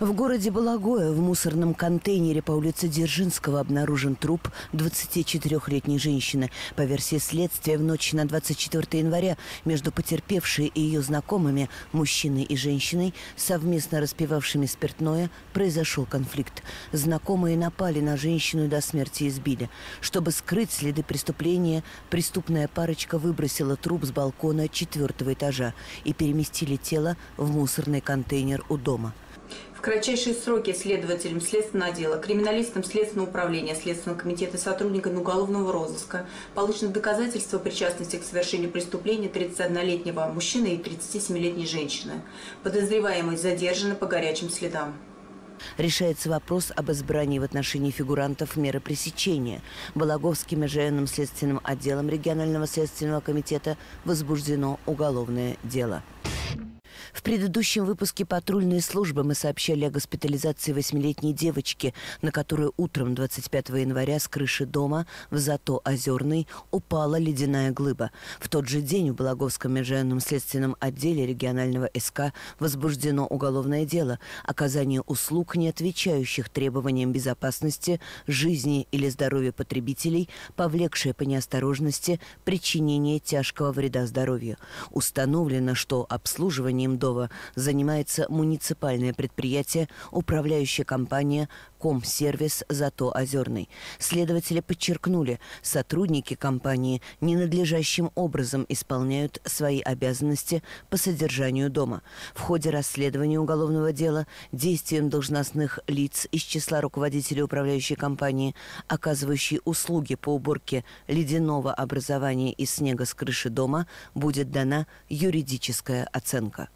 В городе Балагое в мусорном контейнере по улице Дзержинского обнаружен труп 24-летней женщины. По версии следствия, в ночь на 24 января между потерпевшей и ее знакомыми, мужчиной и женщиной, совместно распивавшими спиртное, произошел конфликт. Знакомые напали на женщину до смерти избили. Чтобы скрыть следы преступления, преступная парочка выбросила труп с балкона четвертого этажа и переместили тело в мусорный контейнер у дома. В кратчайшие сроки следователям Следственного отдела, криминалистам Следственного управления, Следственного комитета и сотрудниками уголовного розыска получено доказательства причастности к совершению преступления 31-летнего мужчины и 37-летней женщины. Подозреваемые задержаны по горячим следам. Решается вопрос об избрании в отношении фигурантов меры пресечения. Балаговским межрайонным следственным отделом регионального следственного комитета возбуждено уголовное дело. В предыдущем выпуске патрульной службы мы сообщали о госпитализации восьмилетней девочки, на которую утром 25 января с крыши дома в Зато Озерный упала ледяная глыба. В тот же день в Балаговском межрайонном следственном отделе регионального СК возбуждено уголовное дело оказание услуг, не отвечающих требованиям безопасности, жизни или здоровья потребителей, повлекшее по неосторожности причинение тяжкого вреда здоровью. Установлено, что обслуживанием Вдова занимается муниципальное предприятие, управляющая компания Комсервис «Зато Озерный». Следователи подчеркнули, сотрудники компании ненадлежащим образом исполняют свои обязанности по содержанию дома. В ходе расследования уголовного дела действием должностных лиц из числа руководителей управляющей компании, оказывающей услуги по уборке ледяного образования из снега с крыши дома, будет дана юридическая оценка.